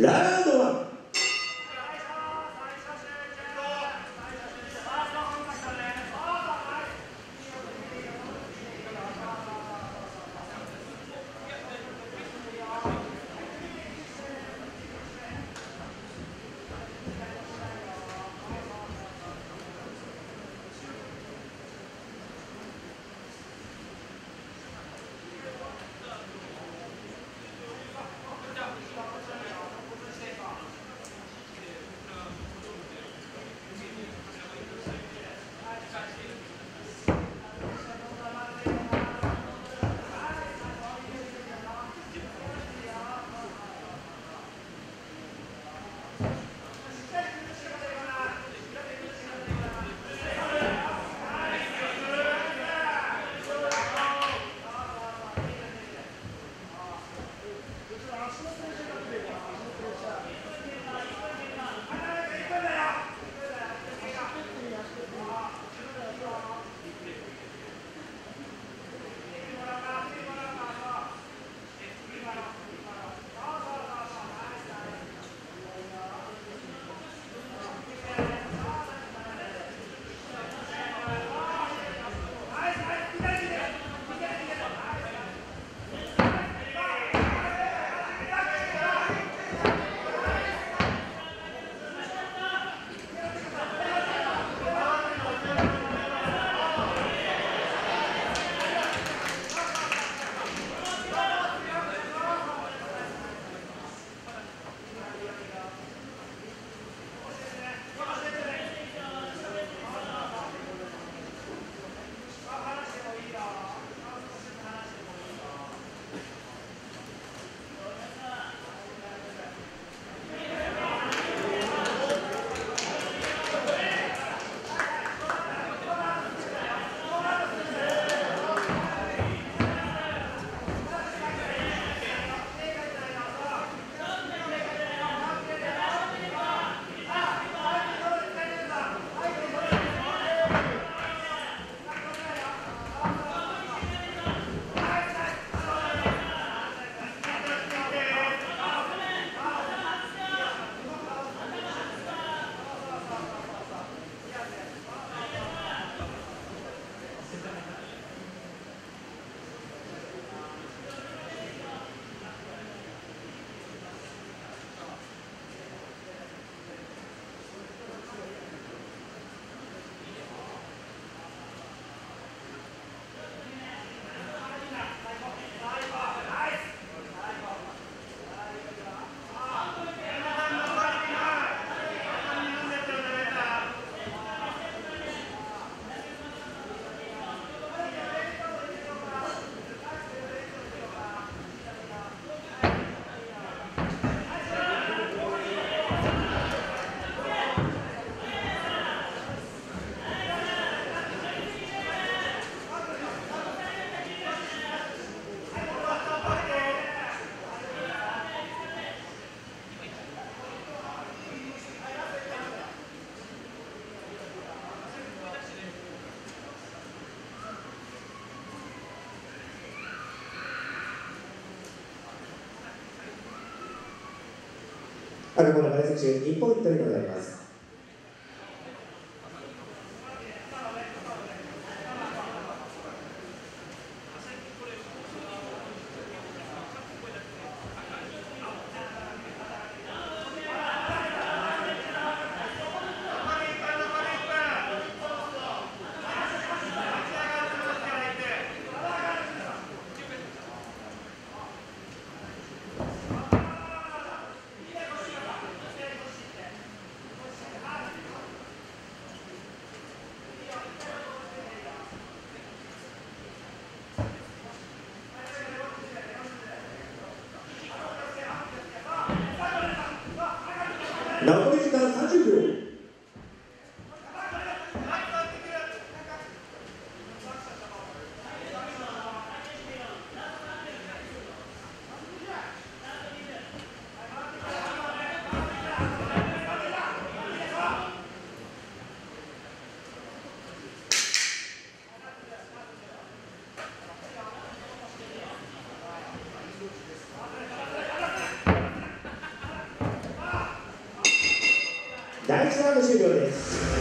Love トラスト族ナーンドワン赤コーナー大選手1ポイントにございます「残り時間30秒第1ラウンド終了です。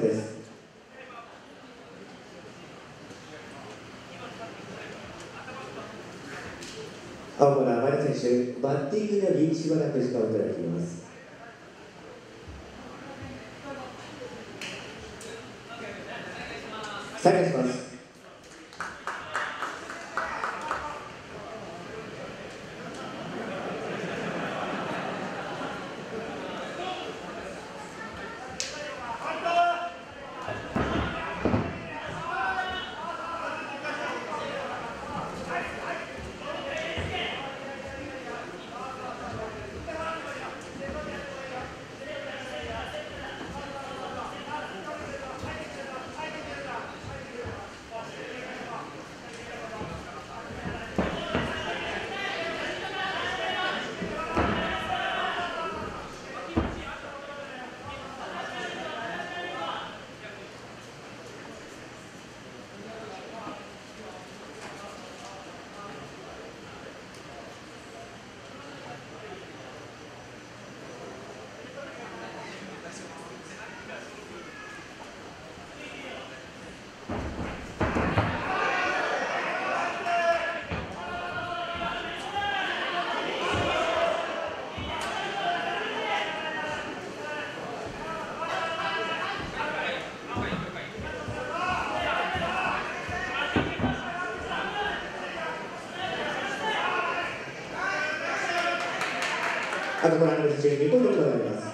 です。青コーナー前田選手バッティングによりしばらく時間をいただきます。3番のとなります。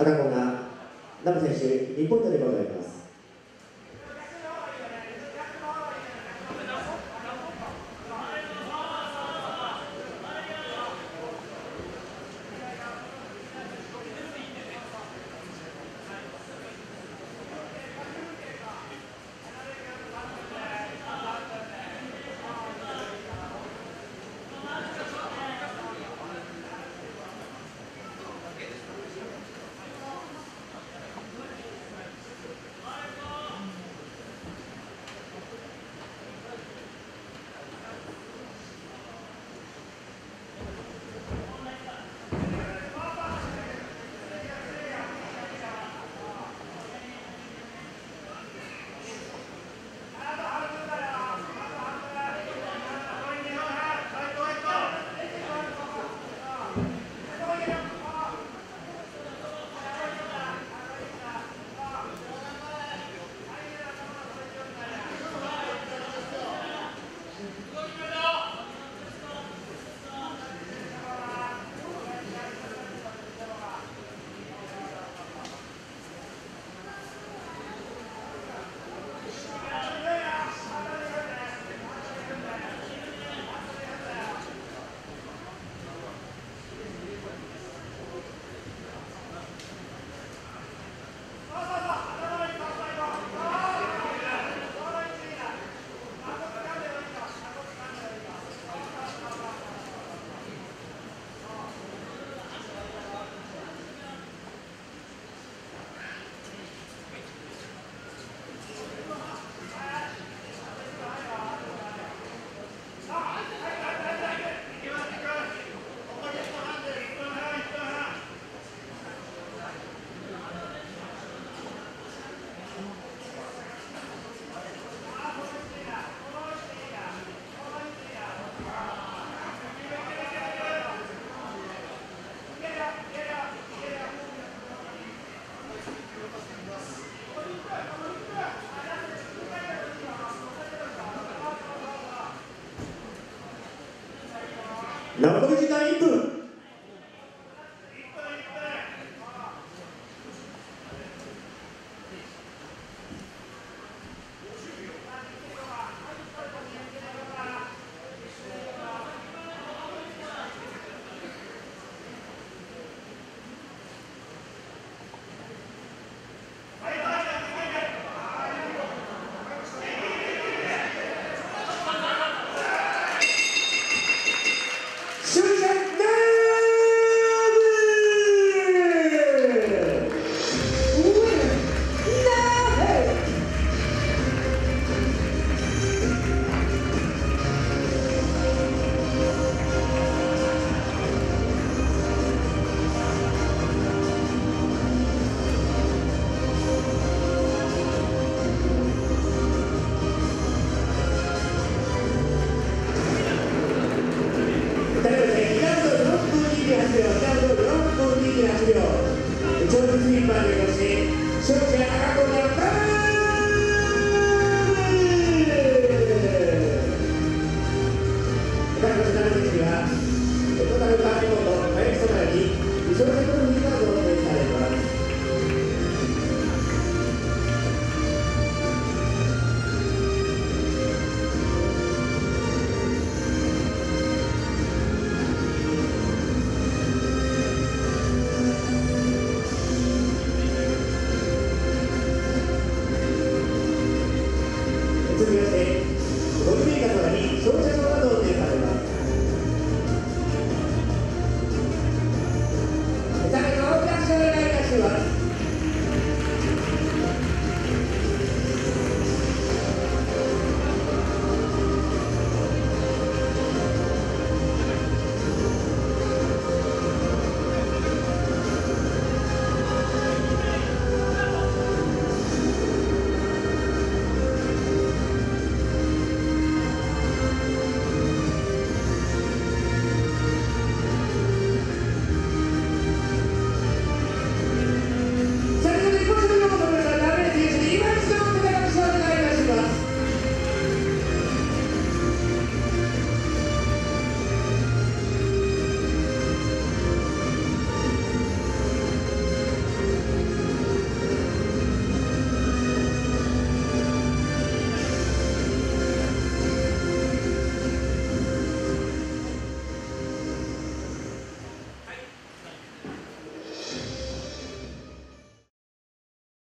アナコンが、ナム選手、2ポイントでございます。残り時間1分谢谢。